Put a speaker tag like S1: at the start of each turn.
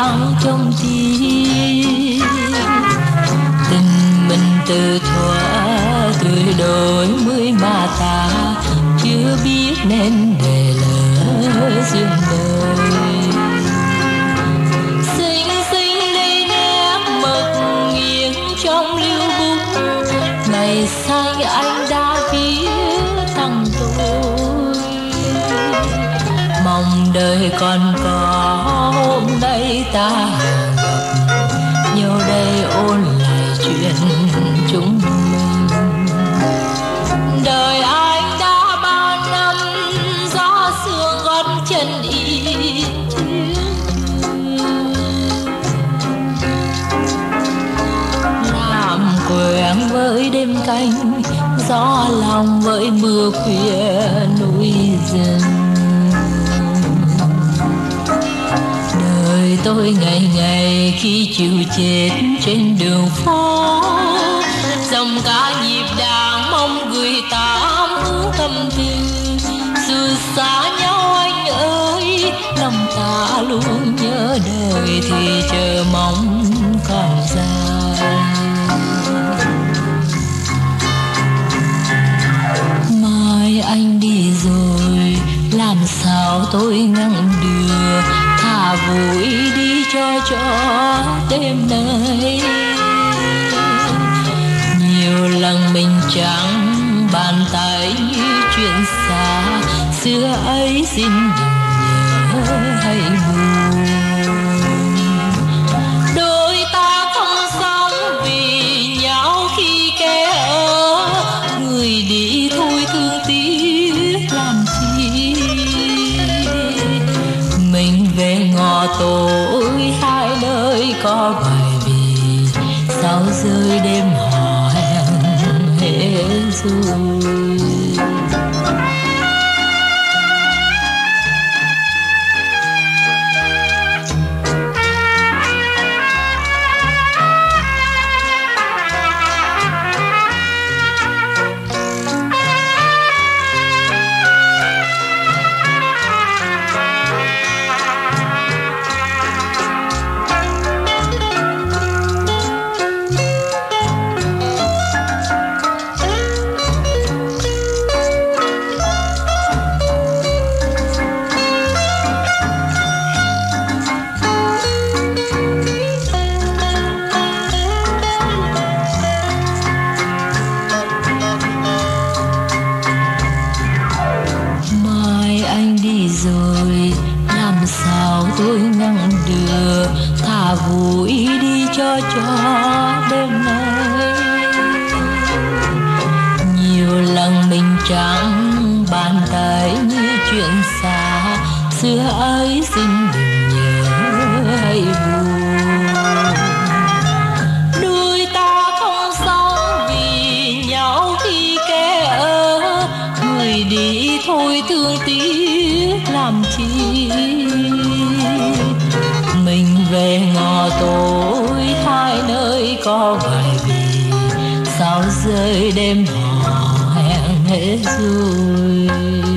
S1: áo trong tim. Tình mình từ thuở tuổi đôi mới mà ta chưa biết nên để lỡ duyên đời. Xinh xinh đây nét mực nghiêng trong lưu bút. Ngày say anh đã viết tặng tôi. Mong đời còn có hôm ta. Gặp nhau đây ôn lại chuyện chúng. Mình đời anh đã bao năm, gió sương gót chân y làm quen với đêm canh, gió lòng với mưa khuya núi rừng. Tôi ngày ngày khi chịu chết trên đường phố. Dòng ca nhịp đàn mong gửi tám hướng tâm tình dù xa nhau anh ơi, lòng ta luôn nhớ đời thì chờ mong còn dài. Mai anh đi rồi, làm sao tôi ngăn đưa thả vui đi cho cho đêm nay. Nhiều lần mình chẳng bàn tay chuyện xa, xưa ấy xin đừng nhớ hay buồn. Đôi ta không sống vì nhau khi kẻ ở, người đi thôi thương tiếc làm chi. Mình về ngõ tối sương tôi ngăn đưa thả vui đi cho cho đêm nay nhiều lần mình chẳng bàn tay như chuyện xa, xưa ấy xin đừng nhớ hay buồn. Đôi ta không sống vì nhau khi kẻ ở, người đi thôi thương tiếc làm chi. Tôi tối hai nơi có vài vì sao rơi đêm hò hẹn hết rồi